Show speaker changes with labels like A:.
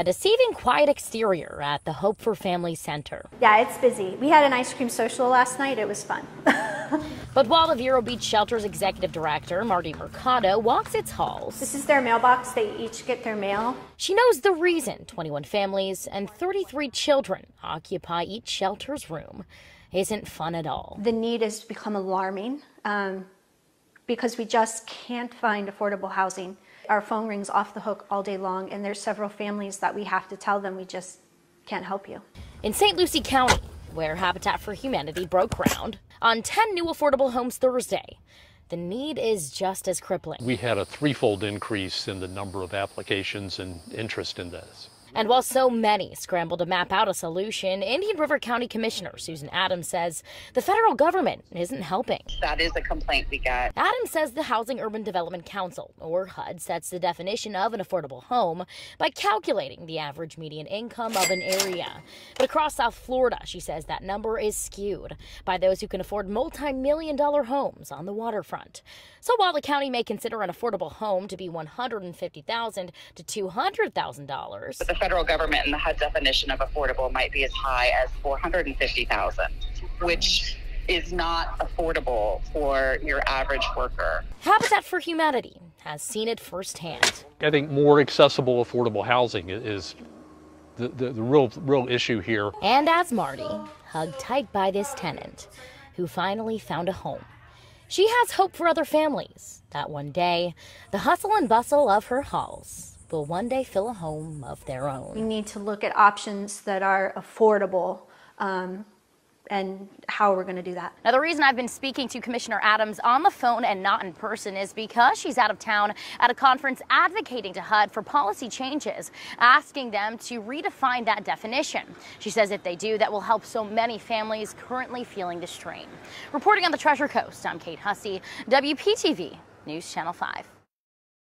A: A deceiving quiet exterior at the Hope for Family Center.
B: Yeah, it's busy. We had an ice cream social last night. It was fun.
A: but while the Vero Beach Shelter's executive director, Marty Mercado, walks its halls,
B: this is their mailbox. They each get their mail.
A: She knows the reason 21 families and 33 children occupy each shelter's room isn't fun at all.
B: The need has become alarming um, because we just can't find affordable housing. Our phone rings off the hook all day long, and there's several families that we have to tell them we just can't help you.
A: In St. Lucie County, where Habitat for Humanity broke ground on 10 new affordable homes Thursday, the need is just as crippling.
C: We had a threefold increase in the number of applications and interest in this.
A: And while so many scramble to map out a solution, Indian River County Commissioner Susan Adams says the federal government isn't helping.
D: That is a complaint we get.
A: Adams says the Housing Urban Development Council, or HUD, sets the definition of an affordable home by calculating the average median income of an area. But across South Florida, she says that number is skewed by those who can afford multi million dollar homes on the waterfront. So while the county may consider an affordable home to be 150,000 to $200,000,
D: federal government and the HUD definition of affordable might be as high as 450,000, which is not affordable for your average worker.
A: Habitat for Humanity has seen it firsthand.
C: I think more accessible, affordable housing is the, the, the real, real issue here.
A: And as Marty, hugged tight by this tenant, who finally found a home. She has hope for other families that one day the hustle and bustle of her halls will one day fill a home of their own.
B: We need to look at options that are affordable um, and how we're going to do that.
A: Now, the reason I've been speaking to Commissioner Adams on the phone and not in person is because she's out of town at a conference advocating to HUD for policy changes, asking them to redefine that definition. She says if they do, that will help so many families currently feeling the strain. Reporting on the Treasure Coast, I'm Kate Hussey, WPTV News Channel 5.